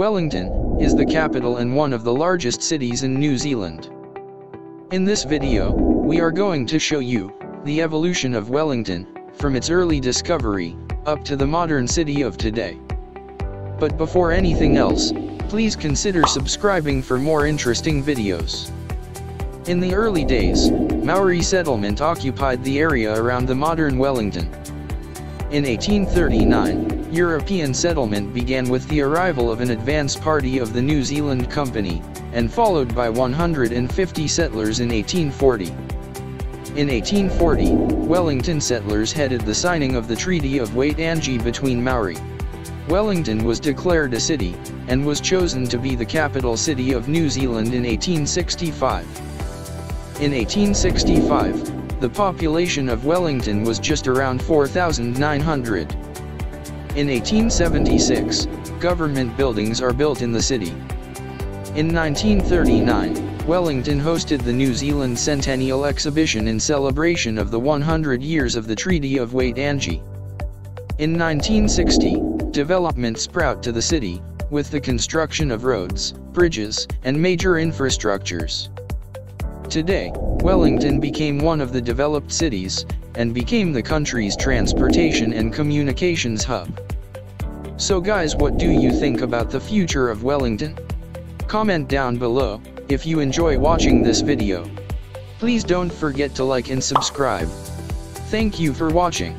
Wellington is the capital and one of the largest cities in New Zealand. In this video, we are going to show you the evolution of Wellington from its early discovery up to the modern city of today. But before anything else, please consider subscribing for more interesting videos. In the early days, Maori settlement occupied the area around the modern Wellington. In 1839, European settlement began with the arrival of an advance party of the New Zealand Company, and followed by 150 settlers in 1840. In 1840, Wellington settlers headed the signing of the Treaty of Waitangi between Maori. Wellington was declared a city, and was chosen to be the capital city of New Zealand in 1865. In 1865, the population of Wellington was just around 4,900. In 1876, government buildings are built in the city. In 1939, Wellington hosted the New Zealand Centennial Exhibition in celebration of the 100 years of the Treaty of Waitangi. In 1960, development sprout to the city, with the construction of roads, bridges, and major infrastructures. Today, Wellington became one of the developed cities, and became the country's transportation and communications hub. So guys what do you think about the future of Wellington? Comment down below, if you enjoy watching this video. Please don't forget to like and subscribe. Thank you for watching.